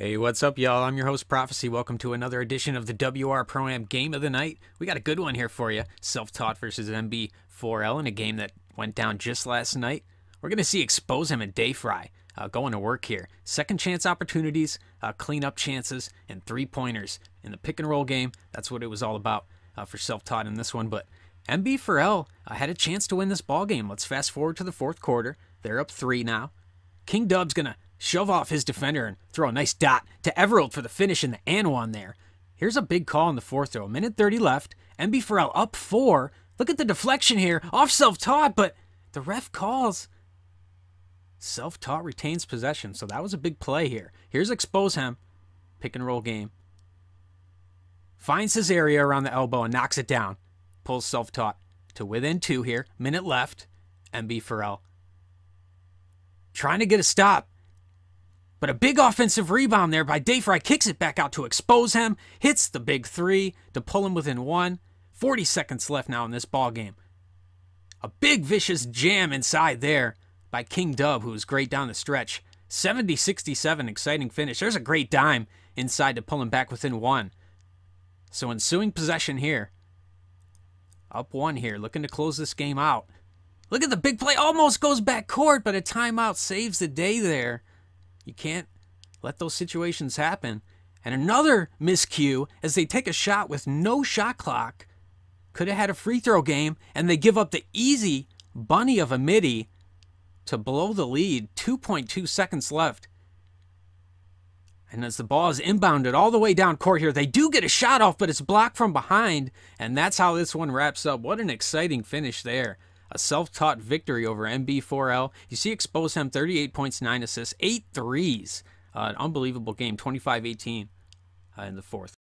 Hey, what's up, y'all? I'm your host, Prophecy. Welcome to another edition of the WR Pro Am Game of the Night. We got a good one here for you Self Taught versus MB4L in a game that went down just last night. We're going to see Expose Him and Dayfry uh, going to work here. Second chance opportunities, uh, cleanup chances, and three pointers in the pick and roll game. That's what it was all about uh, for Self Taught in this one. But MB4L uh, had a chance to win this ball game. Let's fast forward to the fourth quarter. They're up three now. King Dub's going to shove off his defender and throw a nice dot to Everald for the finish in the and one there. Here's a big call in the fourth though. A minute 30 left. MB4L up four. Look at the deflection here. Off self-taught, but the ref calls. Self-taught retains possession, so that was a big play here. Here's expose him. Pick and roll game. Finds his area around the elbow and knocks it down. Pulls self-taught to within two here. Minute left. MB4L. Trying to get a stop. But a big offensive rebound there by Dayfry kicks it back out to expose him, hits the big three to pull him within one. 40 seconds left now in this ball game. A big vicious jam inside there by King Dub, who was great down the stretch. 70 67, exciting finish. There's a great dime inside to pull him back within one. So, ensuing possession here. Up one here, looking to close this game out. Look at the big play, almost goes back court, but a timeout saves the day there. You can't let those situations happen. And another miscue as they take a shot with no shot clock. Could have had a free throw game, and they give up the easy bunny of a midi to blow the lead. 2.2 seconds left. And as the ball is inbounded all the way down court here, they do get a shot off, but it's blocked from behind. And that's how this one wraps up. What an exciting finish there a self-taught victory over MB4L. You see expose him 38 points, 9 assists, 8 threes. Uh, an unbelievable game, 25-18 uh, in the fourth.